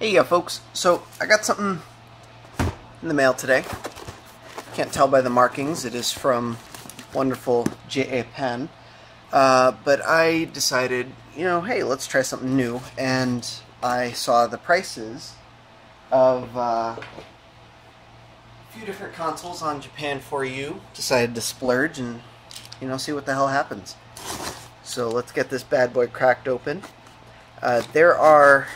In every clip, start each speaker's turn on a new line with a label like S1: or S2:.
S1: Hey, yeah, folks. So, I got something in the mail today. Can't tell by the markings. It is from wonderful Japan. Uh, but I decided, you know, hey, let's try something new. And I saw the prices of uh, a few different consoles on Japan for you. Decided to splurge and, you know, see what the hell happens. So let's get this bad boy cracked open. Uh, there are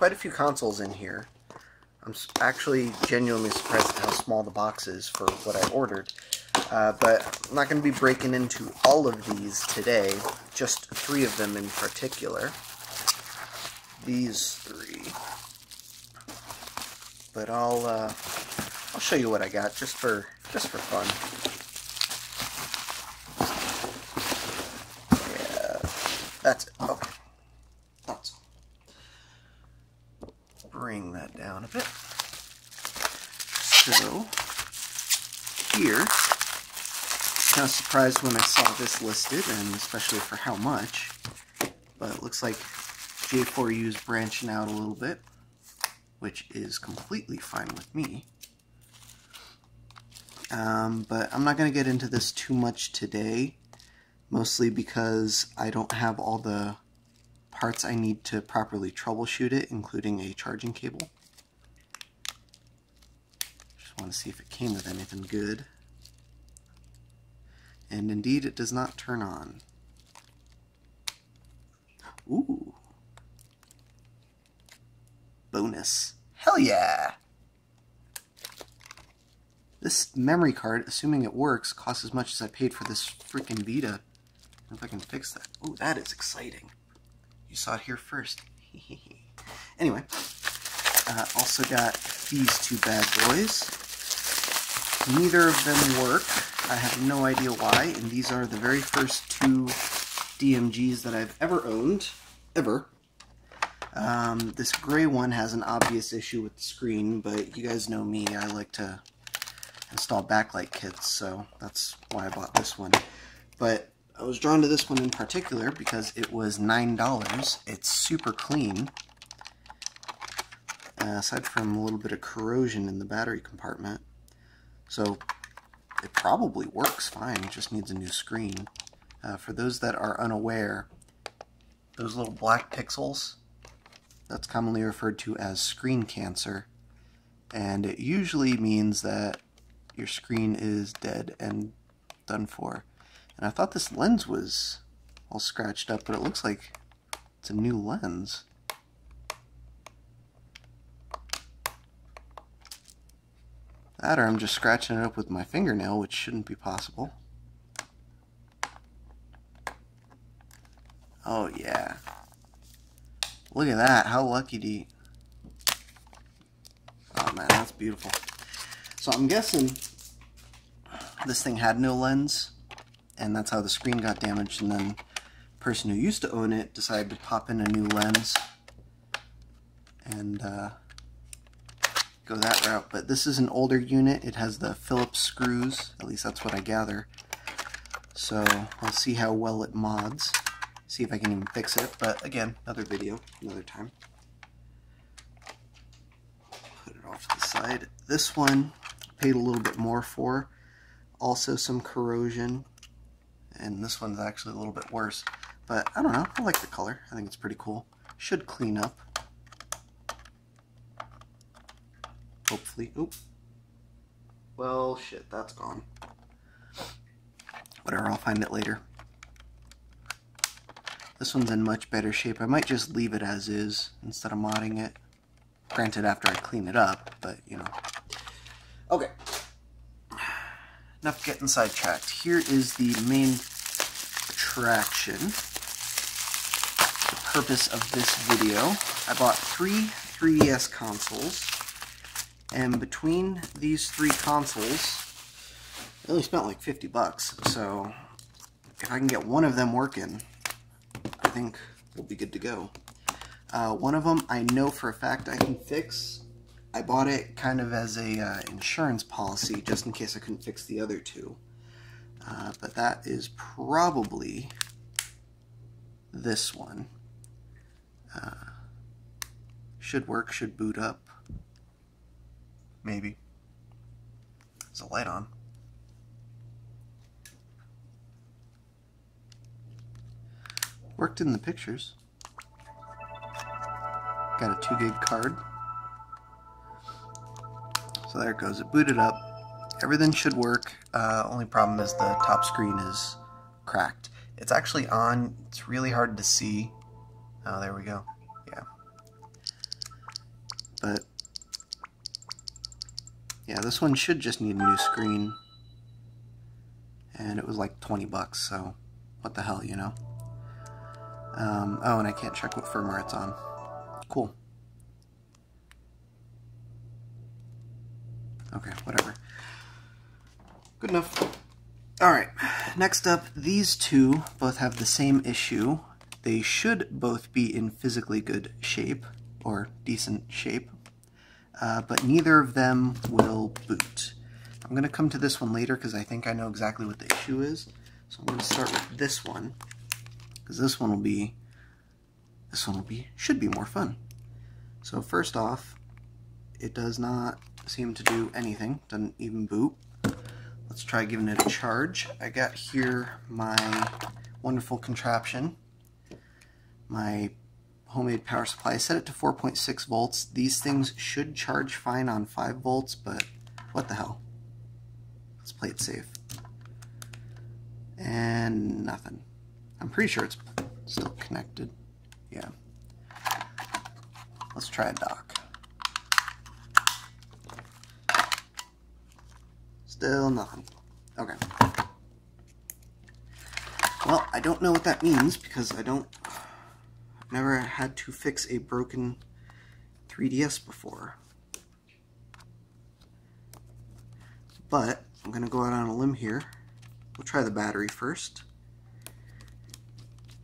S1: quite a few consoles in here. I'm actually genuinely surprised at how small the box is for what I ordered. Uh, but I'm not going to be breaking into all of these today, just three of them in particular. These three. But I'll uh, I'll show you what I got just for just for fun. Yeah, that's it. Okay, that's all. Bring that down a bit. So here kind of surprised when I saw this listed, and especially for how much. But it looks like J4U is branching out a little bit, which is completely fine with me. Um, but I'm not going to get into this too much today, mostly because I don't have all the parts I need to properly troubleshoot it, including a charging cable. Just want to see if it came with anything good and indeed it does not turn on. Ooh. Bonus. Hell yeah! This memory card, assuming it works, costs as much as I paid for this freaking Vita. if I can fix that. Ooh, that is exciting. You saw it here first. anyway, uh, also got these two bad boys. Neither of them work. I have no idea why, and these are the very first two DMGs that I've ever owned, ever. Um, this gray one has an obvious issue with the screen, but you guys know me, I like to install backlight kits, so that's why I bought this one. But I was drawn to this one in particular because it was $9. It's super clean, uh, aside from a little bit of corrosion in the battery compartment. So it probably works fine, it just needs a new screen. Uh, for those that are unaware, those little black pixels, that's commonly referred to as screen cancer, and it usually means that your screen is dead and done for. And I thought this lens was all scratched up, but it looks like it's a new lens. That or I'm just scratching it up with my fingernail, which shouldn't be possible. Oh yeah. Look at that. How lucky do you... Oh man, that's beautiful. So I'm guessing this thing had no lens, and that's how the screen got damaged, and then the person who used to own it decided to pop in a new lens. And uh, go that route. But this is an older unit. It has the Phillips screws. At least that's what I gather. So I'll see how well it mods. See if I can even fix it. But again, another video, another time. Put it off to the side. This one paid a little bit more for. Also some corrosion. And this one's actually a little bit worse. But I don't know. I like the color. I think it's pretty cool. Should clean up. Hopefully. Oop. Well, shit, that's gone. Whatever, I'll find it later. This one's in much better shape. I might just leave it as is instead of modding it. Granted, after I clean it up, but, you know. Okay. Enough getting sidetracked. Here is the main attraction. The purpose of this video. I bought three 3DS consoles and between these three consoles, I only spent like 50 bucks. So if I can get one of them working, I think we'll be good to go. Uh, one of them I know for a fact I can fix. I bought it kind of as a uh, insurance policy just in case I couldn't fix the other two. Uh, but that is probably this one. Uh, Should work, should boot up. Maybe. There's a light on. Worked in the pictures. Got a 2 gig card. So there it goes. It booted up. Everything should work. Uh, only problem is the top screen is cracked. It's actually on. It's really hard to see. Oh, there we go. Yeah. But, yeah, this one should just need a new screen. And it was like 20 bucks, so what the hell, you know? Um, oh, and I can't check what firmware it's on. Cool. Okay, whatever. Good enough. Alright, next up, these two both have the same issue. They should both be in physically good shape, or decent shape, uh, but neither of them will boot. I'm going to come to this one later because I think I know exactly what the issue is. So I'm going to start with this one, because this one will be, this one will be, should be more fun. So first off, it does not seem to do anything, doesn't even boot. Let's try giving it a charge. I got here my wonderful contraption, my homemade power supply. I set it to 4.6 volts. These things should charge fine on 5 volts, but what the hell. Let's play it safe. And nothing. I'm pretty sure it's still connected. Yeah. Let's try a dock. Still nothing. Okay. Well, I don't know what that means because I don't... Never had to fix a broken 3DS before. But, I'm going to go out on a limb here. We'll try the battery first.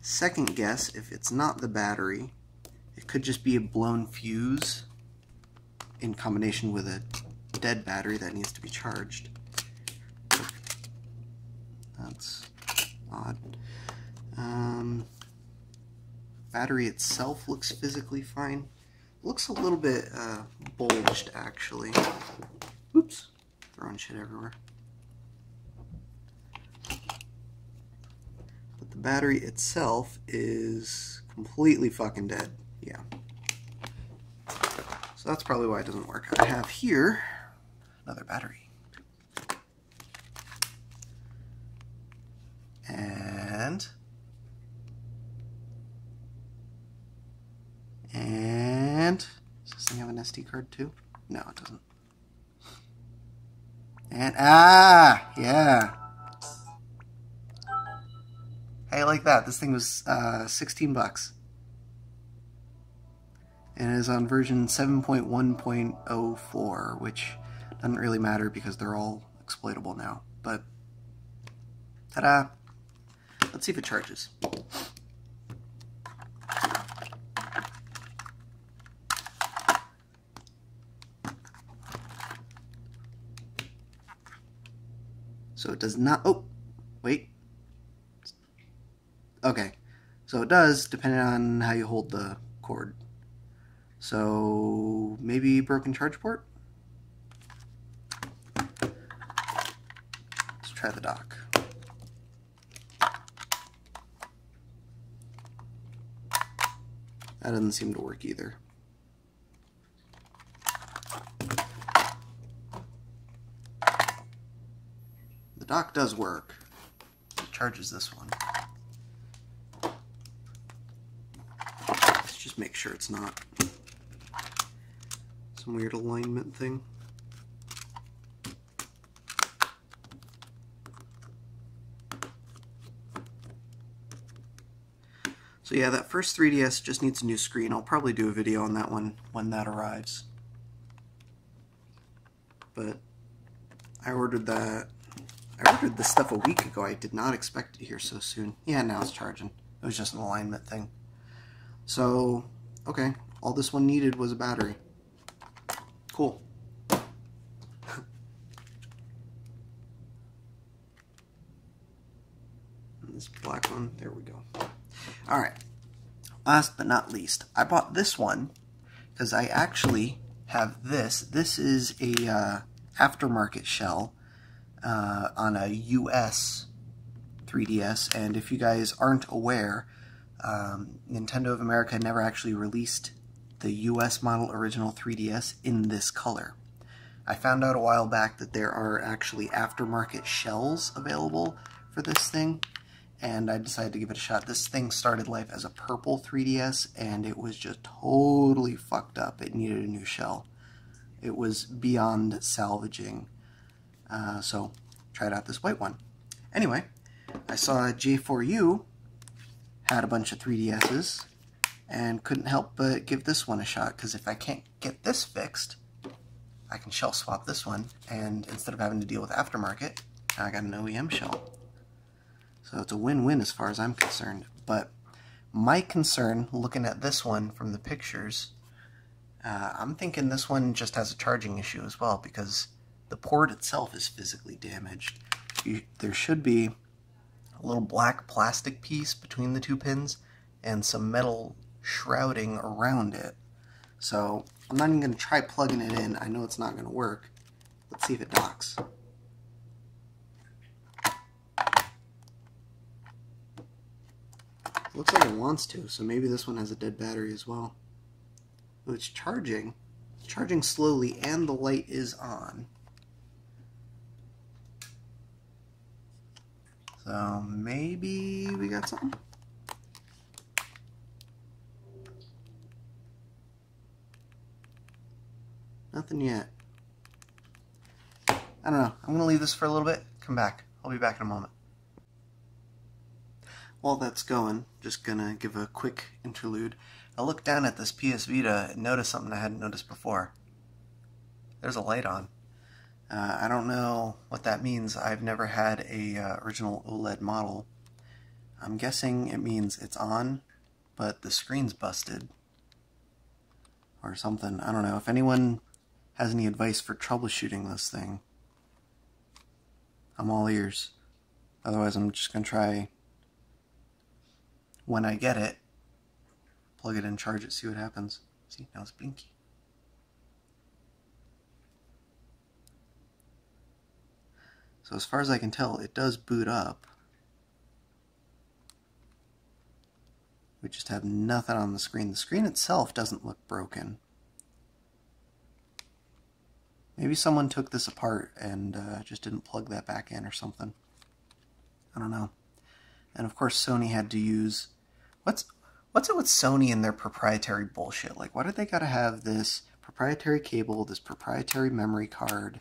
S1: Second guess, if it's not the battery, it could just be a blown fuse in combination with a dead battery that needs to be charged. That's odd. Um, battery itself looks physically fine. Looks a little bit uh, bulged, actually. Oops. Throwing shit everywhere. But the battery itself is completely fucking dead. Yeah. So that's probably why it doesn't work. I have here another battery. And and does this thing have an SD card too? No, it doesn't. And ah, yeah. Hey, like that. This thing was uh, 16 bucks. And it is on version 7.1.04, which doesn't really matter because they're all exploitable now. But, ta-da! Let's see if it charges. It does not, oh, wait. Okay, so it does, depending on how you hold the cord. So maybe broken charge port? Let's try the dock. That doesn't seem to work either. The dock does work. It charges this one. Let's just make sure it's not some weird alignment thing. So yeah, that first 3DS just needs a new screen. I'll probably do a video on that one when that arrives. But I ordered that. Ordered this stuff a week ago. I did not expect it here so soon. Yeah, now it's charging. It was just an alignment thing. So, okay. All this one needed was a battery. Cool. this black one, there we go. All right. Last but not least, I bought this one because I actually have this. This is a uh, aftermarket shell uh, on a US 3DS, and if you guys aren't aware, um, Nintendo of America never actually released the US model original 3DS in this color. I found out a while back that there are actually aftermarket shells available for this thing, and I decided to give it a shot. This thing started life as a purple 3DS, and it was just totally fucked up. It needed a new shell. It was beyond salvaging. Uh, so, tried out this white one. Anyway, I saw J4U had a bunch of 3DSs, and couldn't help but give this one a shot, because if I can't get this fixed, I can shell swap this one, and instead of having to deal with aftermarket, I got an OEM shell. So it's a win-win as far as I'm concerned. But my concern, looking at this one from the pictures, uh, I'm thinking this one just has a charging issue as well, because the port itself is physically damaged. You, there should be a little black plastic piece between the two pins, and some metal shrouding around it. So I'm not even going to try plugging it in. I know it's not going to work. Let's see if it docks. looks like it wants to, so maybe this one has a dead battery as well. It's charging. Charging slowly, and the light is on. So maybe we got something? Nothing yet. I don't know. I'm going to leave this for a little bit. Come back. I'll be back in a moment. While that's going, just going to give a quick interlude. I looked down at this PS Vita and noticed something I hadn't noticed before. There's a light on. Uh, I don't know what that means. I've never had a uh, original OLED model. I'm guessing it means it's on, but the screen's busted. Or something. I don't know. If anyone has any advice for troubleshooting this thing, I'm all ears. Otherwise, I'm just going to try, when I get it, plug it in, charge it, see what happens. See, now it's blinky. So as far as I can tell, it does boot up. We just have nothing on the screen. The screen itself doesn't look broken. Maybe someone took this apart and uh, just didn't plug that back in or something. I don't know. And of course Sony had to use... What's what's it with Sony and their proprietary bullshit? Like, why do they gotta have this proprietary cable, this proprietary memory card?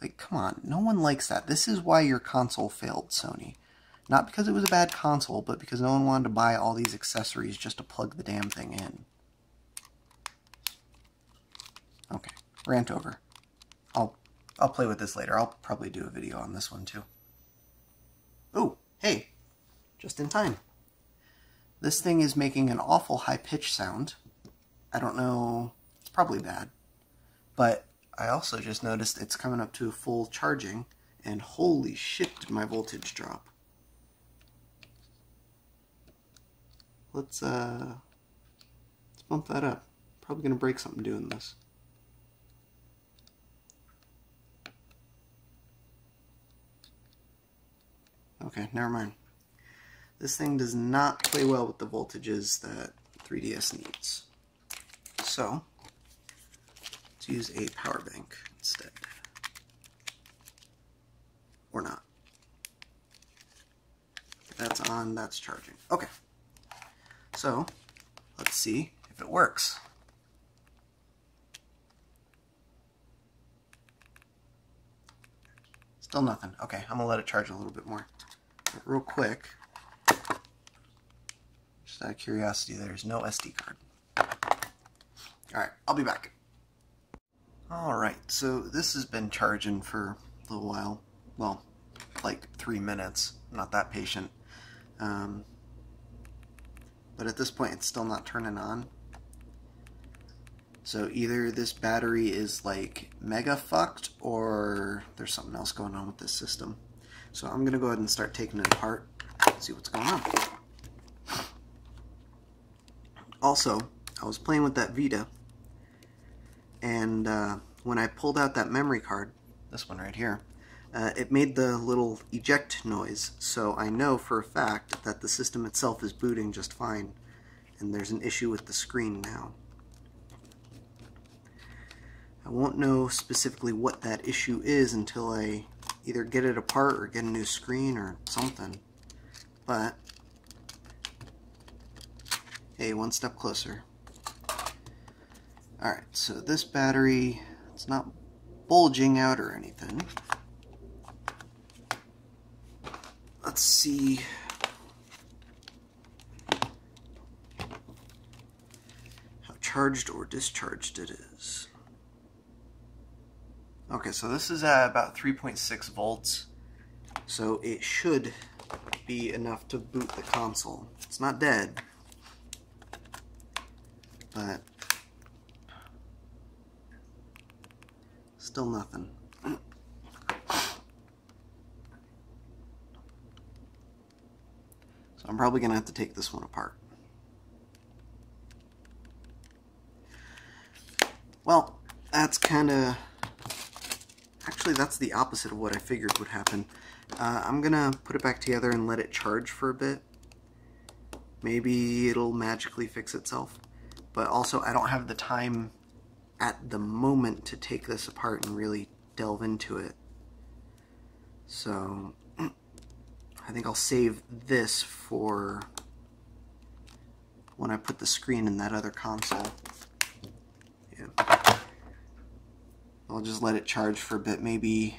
S1: Like, come on, no one likes that. This is why your console failed, Sony. Not because it was a bad console, but because no one wanted to buy all these accessories just to plug the damn thing in. Okay, rant over. I'll I'll play with this later. I'll probably do a video on this one too. Oh, hey, just in time. This thing is making an awful high pitch sound. I don't know, it's probably bad. But I also just noticed it's coming up to full charging, and holy shit did my voltage drop. Let's, uh, let's bump that up. Probably going to break something doing this. Okay, never mind. This thing does not play well with the voltages that 3DS needs. So, let's use a power bank instead. Or not. That's on, that's charging. Okay. So, let's see if it works. Still nothing. Okay, I'm to let it charge a little bit more real quick, just out of curiosity, there's no SD card. Alright, I'll be back. Alright, so this has been charging for a little while. Well, like three minutes. I'm not that patient. Um, but at this point, it's still not turning on. So either this battery is like mega fucked or there's something else going on with this system. So I'm going to go ahead and start taking it apart, see what's going on. Also, I was playing with that Vita, and uh, when I pulled out that memory card, this one right here, uh, it made the little eject noise, so I know for a fact that the system itself is booting just fine, and there's an issue with the screen now. I won't know specifically what that issue is until I either get it apart or get a new screen or something. But, hey, one step closer. Alright, so this battery, it's not bulging out or anything. Let's see. How charged or discharged it is. Okay, so this is at about 3.6 volts. So it should be enough to boot the console. It's not dead, but still nothing. So I'm probably going to have to take this one apart. Well, that's kind of... Actually, that's the opposite of what I figured would happen. Uh, I'm going to put it back together and let it charge for a bit. Maybe it'll magically fix itself. But also, I don't have the time at the moment to take this apart and really delve into it. So, I think I'll save this for when I put the screen in that other console. Yeah. I'll just let it charge for a bit. Maybe,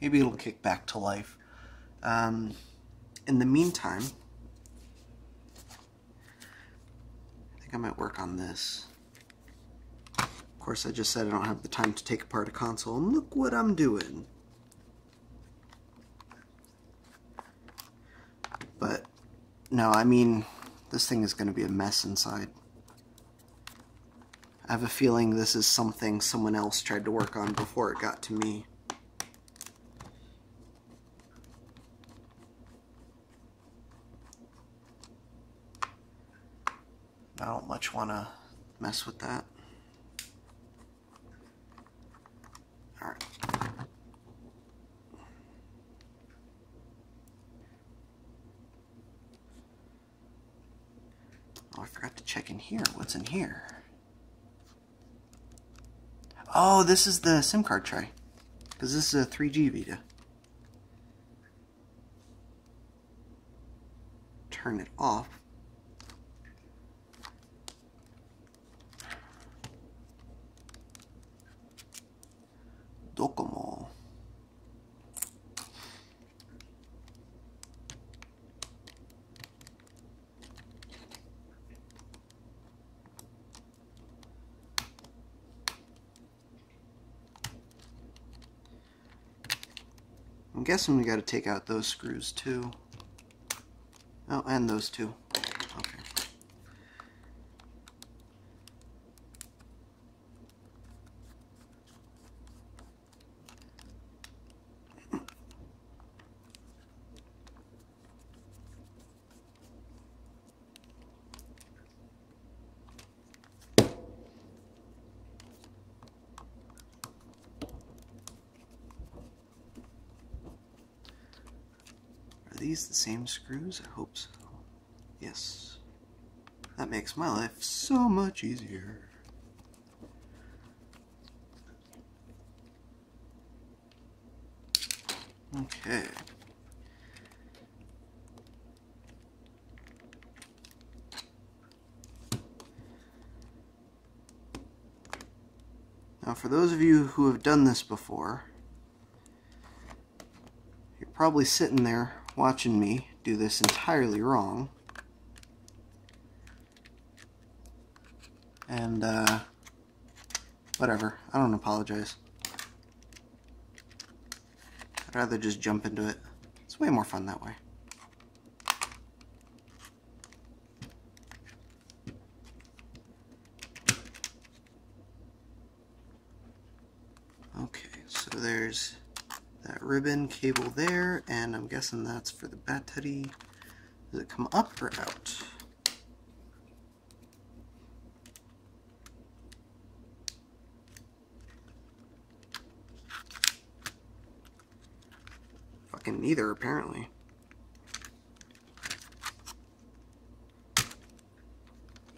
S1: maybe it'll kick back to life. Um, in the meantime, I think I might work on this. Of course, I just said I don't have the time to take apart a console, and look what I'm doing. But, no, I mean, this thing is going to be a mess inside. I have a feeling this is something someone else tried to work on before it got to me. I don't much want to mess with that. Oh, I forgot to check in here. What's in here? Oh, this is the SIM card tray. Because this is a 3G Vita. Turn it off. Docomo. I'm guessing we got to take out those screws too. Oh, and those two. Okay. Are these the same screws? I hope so. Yes. That makes my life so much easier. Okay. Now for those of you who have done this before, you're probably sitting there watching me do this entirely wrong. And, uh, whatever. I don't apologize. I'd rather just jump into it. It's way more fun that way. Okay, so there's that ribbon cable there, and I'm guessing that's for the battery. Does it come up or out? Fucking neither, apparently.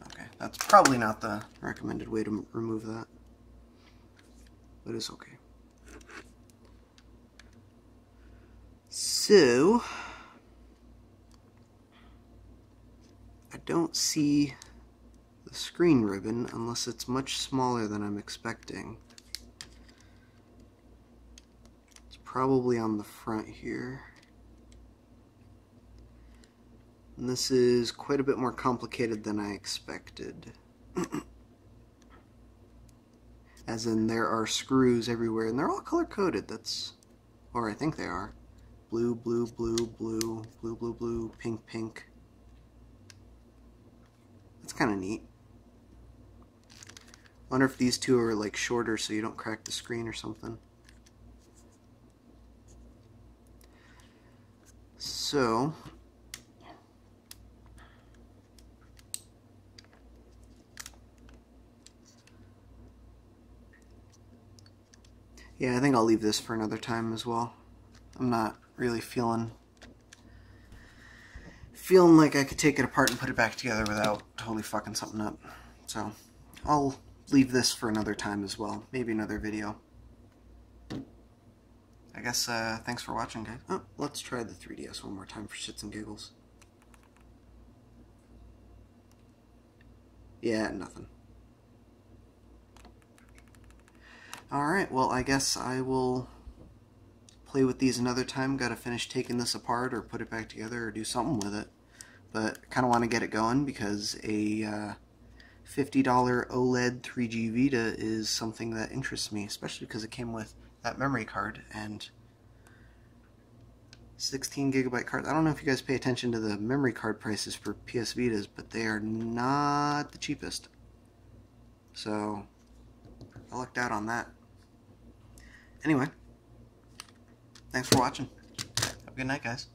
S1: Okay, that's probably not the recommended way to remove that, but it's okay. So, I don't see the screen ribbon unless it's much smaller than I'm expecting. It's probably on the front here. And this is quite a bit more complicated than I expected. As in, there are screws everywhere, and they're all color-coded. That's, or I think they are. Blue, blue, blue, blue, blue, blue, blue, pink, pink. That's kind of neat. Wonder if these two are like shorter so you don't crack the screen or something. So, yeah, I think I'll leave this for another time as well. I'm not really feeling feeling like I could take it apart and put it back together without totally fucking something up. So, I'll leave this for another time as well. Maybe another video. I guess, uh, thanks for watching, guys. Oh, let's try the 3DS one more time for shits and giggles. Yeah, nothing. Alright, well, I guess I will play with these another time. Got to finish taking this apart or put it back together or do something with it. But kind of want to get it going because a uh, $50 OLED 3G Vita is something that interests me, especially because it came with that memory card and 16 gigabyte card. I don't know if you guys pay attention to the memory card prices for PS Vitas, but they are not the cheapest. So, I lucked out on that. Anyway, Thanks for watching. Have a good night, guys.